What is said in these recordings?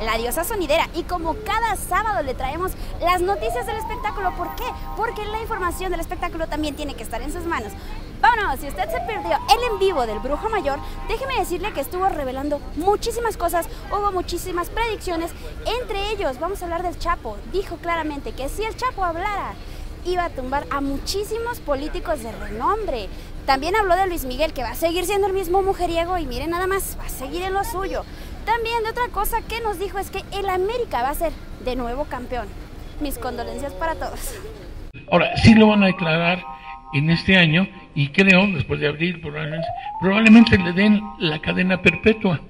La diosa sonidera, y como cada sábado le traemos las noticias del espectáculo. ¿Por qué? Porque la información del espectáculo también tiene que estar en sus manos. Vámonos, si usted se perdió el en vivo del Brujo Mayor, déjeme decirle que estuvo revelando muchísimas cosas, hubo muchísimas predicciones, entre ellos vamos a hablar del Chapo. Dijo claramente que si el Chapo hablara, iba a tumbar a muchísimos políticos de renombre. También habló de Luis Miguel, que va a seguir siendo el mismo mujeriego y miren nada más, va a seguir en lo suyo. También de otra cosa que nos dijo es que el América va a ser de nuevo campeón. Mis condolencias para todos. Ahora, sí lo van a declarar en este año y creo, después de abril probablemente, probablemente le den la cadena perpetua.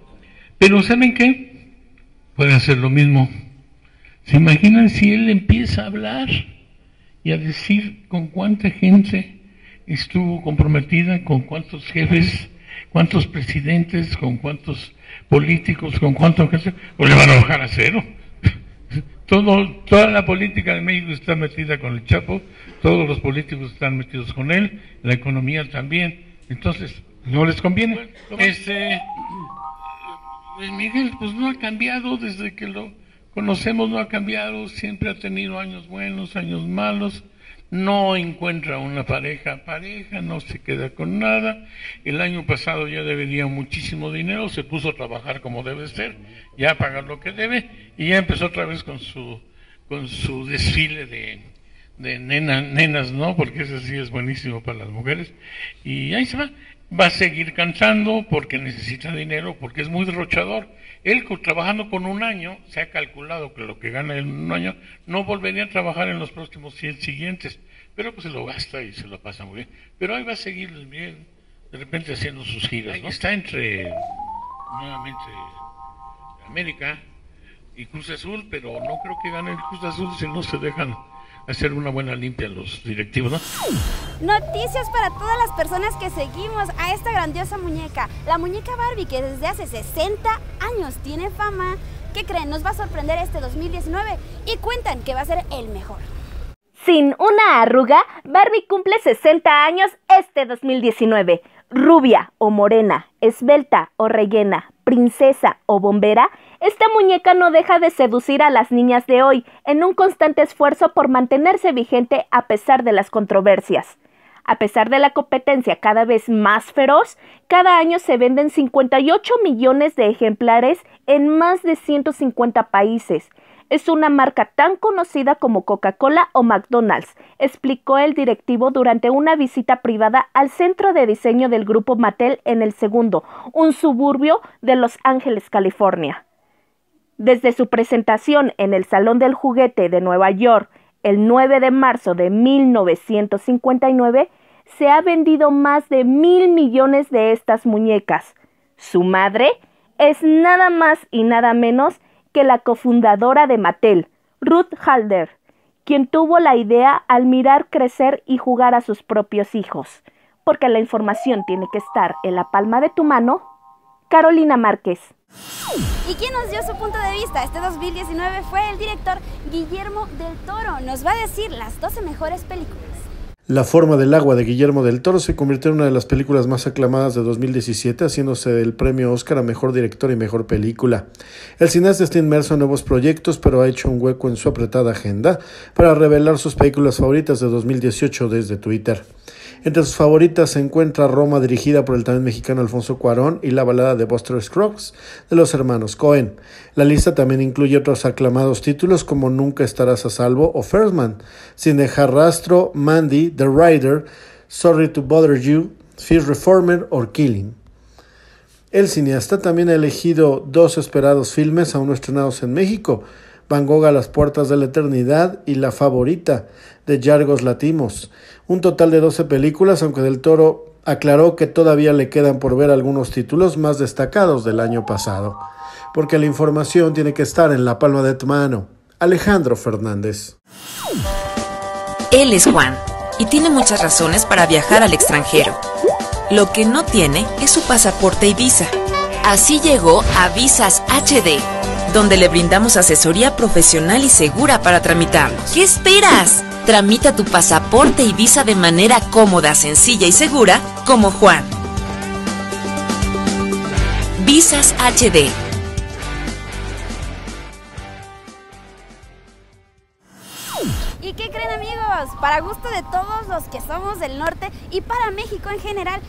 Pero ¿saben qué? Puede hacer lo mismo. ¿Se imaginan si él empieza a hablar y a decir con cuánta gente estuvo comprometida, con cuántos jefes, cuántos presidentes, con cuántos políticos, con cuántos... O le van a bajar a cero. Todo, toda la política de México está metida con el Chapo, todos los políticos están metidos con él, la economía también, entonces no les conviene. Este, Luis Miguel pues no ha cambiado desde que lo conocemos, no ha cambiado, siempre ha tenido años buenos, años malos, no encuentra una pareja, pareja, no se queda con nada. El año pasado ya debería muchísimo dinero, se puso a trabajar como debe ser, ya a pagar lo que debe y ya empezó otra vez con su con su desfile de, de nenas, ¿no? Porque ese sí es buenísimo para las mujeres. Y ahí se va. Va a seguir cantando porque necesita dinero, porque es muy derrochador. Él trabajando con un año, se ha calculado que lo que gana en un año no volvería a trabajar en los próximos 100 siguientes, pero pues se lo gasta y se lo pasa muy bien. Pero ahí va a seguir bien, de repente haciendo sus giras, ¿no? Está entre nuevamente América y Cruz Azul, pero no creo que gane el Cruz Azul si no se dejan hacer una buena limpia los directivos, ¿no? Noticias para todas las personas que seguimos a esta grandiosa muñeca, la muñeca Barbie que desde hace 60 años tiene fama. ¿Qué creen? Nos va a sorprender este 2019 y cuentan que va a ser el mejor. Sin una arruga, Barbie cumple 60 años este 2019. Rubia o morena, esbelta o rellena, princesa o bombera, esta muñeca no deja de seducir a las niñas de hoy en un constante esfuerzo por mantenerse vigente a pesar de las controversias. A pesar de la competencia cada vez más feroz, cada año se venden 58 millones de ejemplares en más de 150 países. Es una marca tan conocida como Coca-Cola o McDonald's, explicó el directivo durante una visita privada al centro de diseño del grupo Mattel en el segundo, un suburbio de Los Ángeles, California. Desde su presentación en el Salón del Juguete de Nueva York el 9 de marzo de 1959, se ha vendido más de mil millones de estas muñecas. Su madre es nada más y nada menos que la cofundadora de Mattel, Ruth Halder, quien tuvo la idea al mirar crecer y jugar a sus propios hijos. Porque la información tiene que estar en la palma de tu mano. Carolina Márquez. ¿Y quién nos dio su punto de vista? Este 2019 fue el director Guillermo del Toro. Nos va a decir las 12 mejores películas. La forma del agua de Guillermo del Toro se convirtió en una de las películas más aclamadas de 2017, haciéndose el premio Oscar a Mejor Director y Mejor Película. El cineasta está inmerso en nuevos proyectos, pero ha hecho un hueco en su apretada agenda para revelar sus películas favoritas de 2018 desde Twitter. Entre sus favoritas se encuentra Roma, dirigida por el también mexicano Alfonso Cuarón, y la balada de Buster Scruggs de los hermanos Cohen. La lista también incluye otros aclamados títulos como Nunca estarás a salvo o First Man, Sin dejar rastro, Mandy, The Rider, Sorry to Bother You, Fierce Reformer o Killing. El cineasta también ha elegido dos esperados filmes aún estrenados en México, Van Gogh a las puertas de la eternidad y La favorita de Yargos Latimos. Un total de 12 películas, aunque del Toro aclaró que todavía le quedan por ver algunos títulos más destacados del año pasado, porque la información tiene que estar en la palma de tu mano. Alejandro Fernández. Él es Juan y tiene muchas razones para viajar al extranjero. Lo que no tiene es su pasaporte y visa. Así llegó a Visas HD donde le brindamos asesoría profesional y segura para tramitarlos. ¿Qué esperas? Tramita tu pasaporte y visa de manera cómoda, sencilla y segura, como Juan. Visas HD. ¿Y qué creen amigos? Para gusto de todos los que somos del norte y para México en general,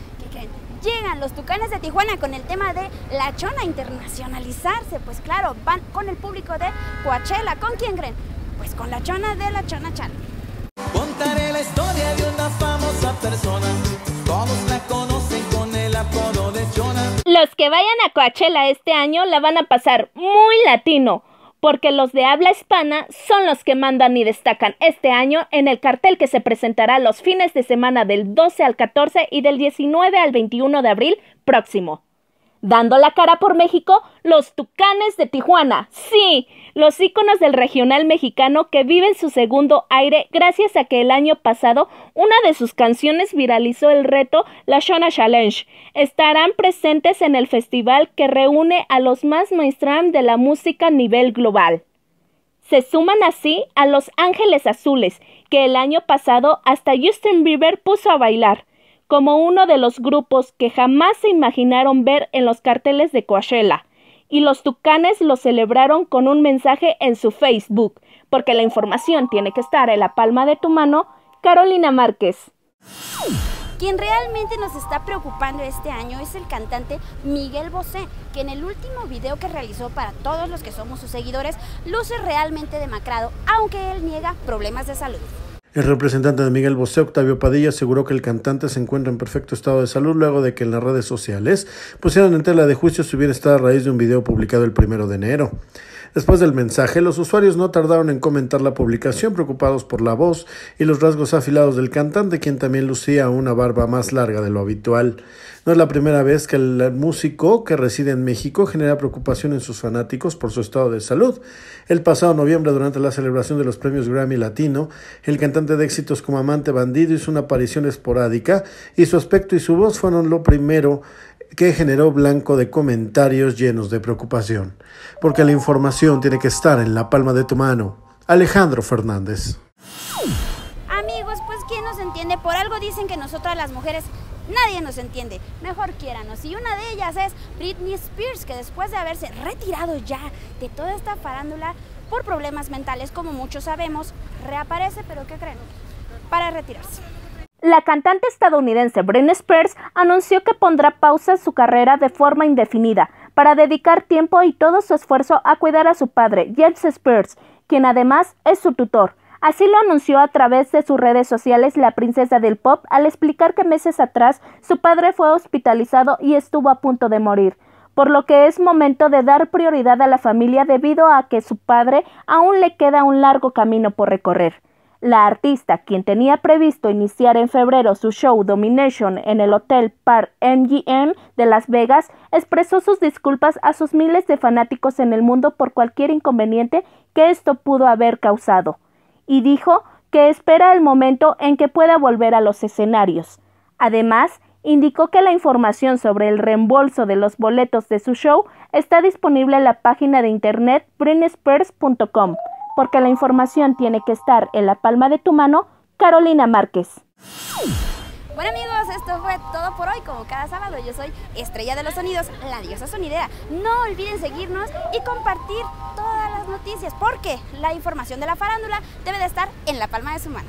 Llegan los tucanes de Tijuana con el tema de la chona internacionalizarse. Pues claro, van con el público de Coachella. ¿Con quién creen? Pues con la chona de la chona chal. Contaré la historia de una famosa persona. Todos la conocen con el apodo de Chona. Los que vayan a Coachella este año la van a pasar muy latino, porque los de habla hispana son los que mandan y destacan este año en el cartel que se presentará los fines de semana del 12 al 14 y del 19 al 21 de abril próximo. Dando la cara por México, los Tucanes de Tijuana. Sí, los íconos del regional mexicano que viven su segundo aire gracias a que el año pasado una de sus canciones viralizó el reto La Shona Challenge. Estarán presentes en el festival que reúne a los más mainstream de la música a nivel global. Se suman así a Los Ángeles Azules, que el año pasado hasta Justin Bieber puso a bailar como uno de los grupos que jamás se imaginaron ver en los carteles de Coachella. Y los tucanes lo celebraron con un mensaje en su Facebook, porque la información tiene que estar en la palma de tu mano. Carolina Márquez. Quien realmente nos está preocupando este año es el cantante Miguel Bosé, que en el último video que realizó para todos los que somos sus seguidores luce realmente demacrado, aunque él niega problemas de salud. El representante de Miguel Bosé, Octavio Padilla, aseguró que el cantante se encuentra en perfecto estado de salud luego de que en las redes sociales pusieran en tela de juicio su bienestar a raíz de un video publicado el primero de enero. Después del mensaje, los usuarios no tardaron en comentar la publicación, preocupados por la voz y los rasgos afilados del cantante, quien también lucía una barba más larga de lo habitual. No es la primera vez que el músico que reside en México genera preocupación en sus fanáticos por su estado de salud. El pasado noviembre, durante la celebración de los premios Grammy Latino, el cantante de éxitos como Amante Bandido hizo una aparición esporádica y su aspecto y su voz fueron lo primero que generó blanco de comentarios llenos de preocupación, porque la información tiene que estar en la palma de tu mano. Alejandro Fernández. Amigos, pues ¿quién nos entiende? Por algo dicen que nosotras las mujeres nadie nos entiende. Mejor quiéranos. Y una de ellas es Britney Spears, que después de haberse retirado ya de toda esta farándula por problemas mentales, como muchos sabemos, reaparece, pero ¿qué creen? Para retirarse. La cantante estadounidense Britney Spears anunció que pondrá pausa su carrera de forma indefinida para dedicar tiempo y todo su esfuerzo a cuidar a su padre, James Spears, quien además es su tutor. Así lo anunció a través de sus redes sociales la princesa del pop al explicar que meses atrás su padre fue hospitalizado y estuvo a punto de morir, por lo que es momento de dar prioridad a la familia debido a que su padre aún le queda un largo camino por recorrer. La artista, quien tenía previsto iniciar en febrero su show Domination en el Hotel Park MGM de Las Vegas, expresó sus disculpas a sus miles de fanáticos en el mundo por cualquier inconveniente que esto pudo haber causado, y dijo que espera el momento en que pueda volver a los escenarios. Además, indicó que la información sobre el reembolso de los boletos de su show está disponible en la página de internet britneyspurs.com porque la información tiene que estar en la palma de tu mano, Carolina Márquez. Bueno amigos, esto fue todo por hoy. Como cada sábado, yo soy Estrella de los Sonidos, la diosa sonidera. No olviden seguirnos y compartir todas las noticias, porque la información de la farándula debe de estar en la palma de su mano.